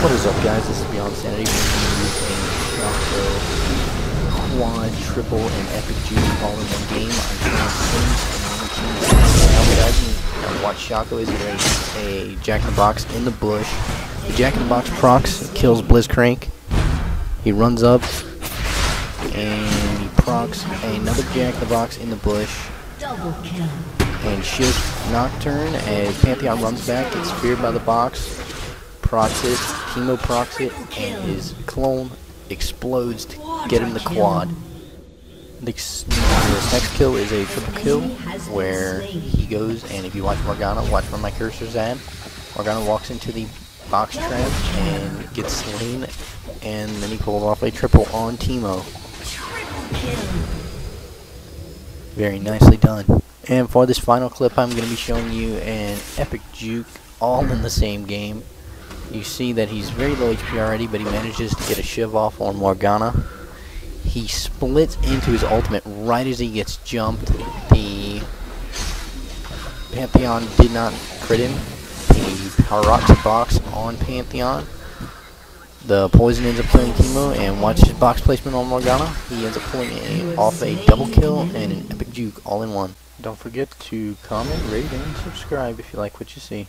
What is up guys, this is Beyond Sanity We're going to use using Shaco Quad, Triple, and Epic juke all in one game. I'm trying Sims and Now guys, now watch Shaco is a, a Jack in the Box in the bush. The Jack in the Box procs kills Blitzcrank. He runs up and he procs another Jack in the Box in the bush. Double kill. And shields Nocturne as Pantheon runs back, gets speared by the box, procs it, Teemo procs and his clone explodes to get him the quad. This next kill is a triple kill where he goes and if you watch Morgana, watch where my cursor's at. Morgana walks into the box trap and gets slain and then he pulls off a triple on Teemo. Very nicely done. And for this final clip, I'm going to be showing you an epic juke all in the same game. You see that he's very low HP already, but he manages to get a shiv off on Morgana. He splits into his ultimate right as he gets jumped. The Pantheon did not crit him. He power box on Pantheon. The poison ends up killing Teemo, and watch his box placement on Morgana. He ends up pulling a, off a double kill and an epic juke all in one. Don't forget to comment, rate, and subscribe if you like what you see.